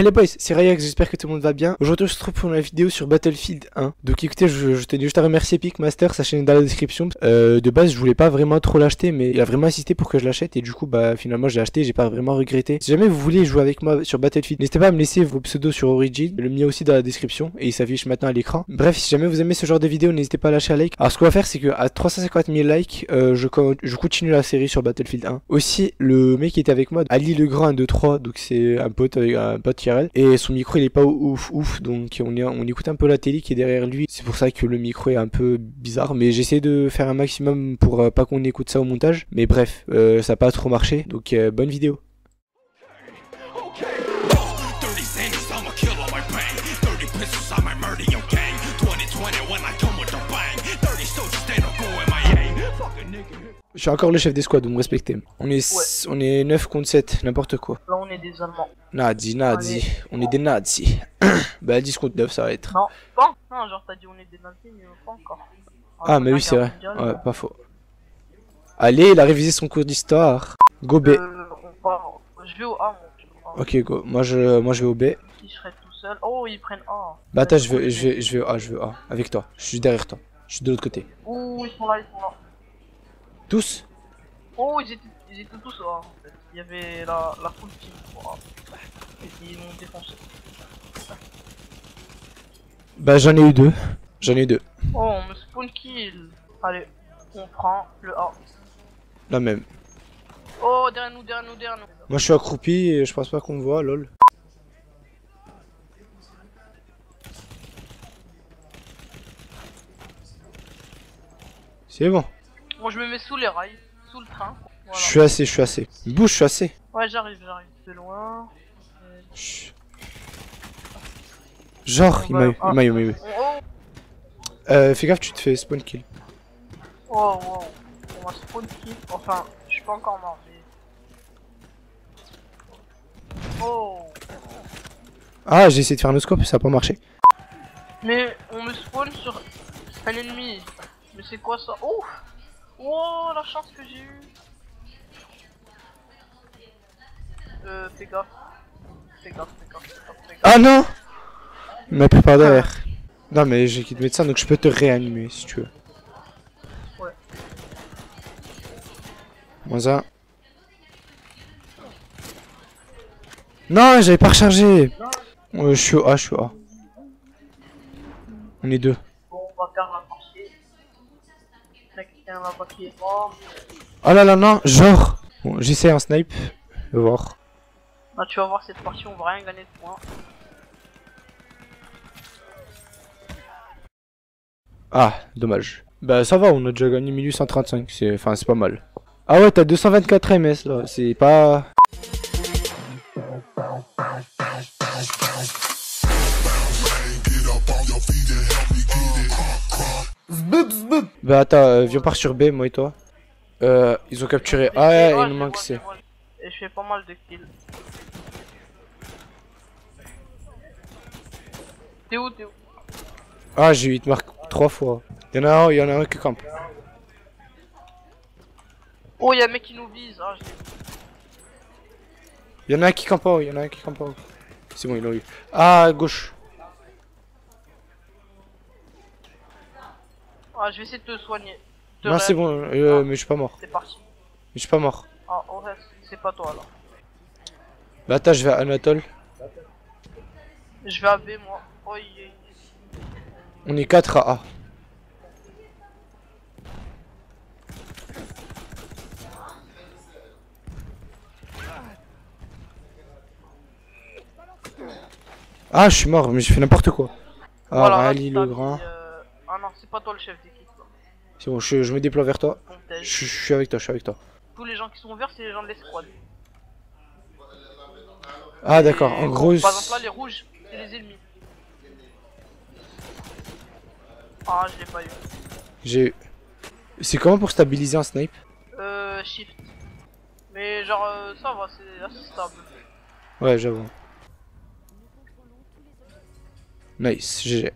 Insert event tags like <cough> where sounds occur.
Hello boys, c'est Rayax, j'espère que tout le monde va bien. Aujourd'hui, on se retrouve pour une vidéo sur Battlefield 1. Donc écoutez, je, je tenais juste à remercier Epic Master, sa chaîne est dans la description. Euh, de base, je voulais pas vraiment trop l'acheter, mais il a vraiment insisté pour que je l'achète et du coup, bah finalement, j'ai acheté, j'ai pas vraiment regretté. Si jamais vous voulez jouer avec moi sur Battlefield, n'hésitez pas à me laisser vos pseudos sur Origin, le mien aussi dans la description et il s'affiche maintenant à l'écran. Bref, si jamais vous aimez ce genre de vidéo, n'hésitez pas à lâcher un like. Alors ce qu'on va faire, c'est que à 350 000 likes, euh, je, continue la série sur Battlefield 1. Aussi, le mec qui était avec moi, Ali Legrand 1 2 3, donc c'est un pote avec un pote Et son micro il est pas ouf ouf. Donc on, on écoute un peu la télé qui est derrière lui. C'est pour ça que le micro est un peu bizarre. Mais j'essaie de faire un maximum pour euh, pas qu'on écoute ça au montage. Mais bref euh, ça a pas trop marché. Donc euh, bonne vidéo Je suis encore le chef des squads, donc respectez. On est, on est 9 contre 7, n'importe quoi. Là, on est des Allemands. Nazi, Nazi. On est des nazis. <coughs> bah, 10 contre 9, ça va être. Non, pas Non, genre, t'as dit on est des nazis, mais pas encore. ah, mais oui, c'est vrai. Ouais, pas faux. Allez, il a révisé son cours d'histoire. Go B. Euh, je vais au A, moi. Ok, go. Moi, je, moi, je vais au B. Si je serais tout seul? Oh, ils prennent A. Bah, attends, je vais, je vais, je vais au A, je vais au A. Avec toi. Je suis derrière toi. Je suis de l'autre côté. Ouh, ils sont là, ils sont là. Tous Oh, ils étaient, ils étaient tous là, en fait. Il y avait la, la full team, quoi. Ils m'ont défoncé. Bah, j'en ai eu deux. J'en ai eu deux. Oh, on me spawn kill. Allez, on prend le A. La même. Oh, derrière nous, derrière nous, derrière nous. Moi, je suis accroupi et je pense pas qu'on me voit, lol. C'est bon. Bon, je me mets sous les rails, sous le train. Je suis assez, je suis assez. Bouge, je suis assez. Ouais, j'arrive, j'arrive. C'est loin. Genre, il m'a eu, il m'a eu, il m'a eu. Euh, fais gaffe, tu te fais spawn kill. Oh, wow. On va spawn kill. Enfin, je suis pas encore mort, mais. Oh. Ah, j'ai essayé de faire un scope, ça a pas marché. Mais on me spawn sur un ennemi. Mais c'est quoi ça? Oh Oh, la chance que j'ai eu Euh, fais gaffe. Fais gaffe, fais gaffe, fais gaffe. Ah non Il m'a pris par derrière. Non mais j'ai quitté médecin donc je peux te réanimer si tu veux. Ouais. Moins un. Non, j'avais pas rechargé. je suis au A, je suis au A. On est deux. Oh là là, non, genre. Bon, j'essaie un snipe. Je vais voir. Ah, tu vas voir cette partie, on va rien gagner de points. Ah, dommage. Bah ça va, on a déjà gagné 1835, c'est enfin c'est pas mal. Ah ouais, t'as 224 MS là, c'est pas... Bah attends, euh, viens par sur B, moi et toi. Euh, ils ont capturé A et il nous manque C. Et je fais pas mal de kills. T'es où, t'es où? Ah, j'ai eu te marque 3 fois. Y'en a un, y'en a un qui campe. Oh, y'a un mec qui nous vise. Ah, Y'en a un qui campe pas, y'en a un qui campe pas. C'est bon, il l'a eu. Ah, à gauche. Ah, je vais essayer de te soigner. non, c'est bon, euh, mais je suis pas mort. C'est parti. Mais je suis pas mort. Ah, ouais, c'est pas toi alors. Bah, attends, je vais à Anatole. Je vais à B, moi. Oh, On est 4 à A. Ah, je suis mort, mais j'ai fait n'importe quoi. Ah, voilà, Ali le grand. Euh, ah pas toi le chef d'équipe. C'est bon, je, me déploie vers toi. Je, suis avec toi, je suis avec toi. Tous les gens qui sont verts, c'est les gens de l'escouade. Ah d'accord, en gros... Par exemple là, les rouges, c'est les ennemis. Ah, je l'ai pas eu. J'ai eu. C'est comment pour stabiliser un snipe? Euh, shift. Mais genre, euh, ça va, c'est assez stable. Ouais, j'avoue. Nice, GG.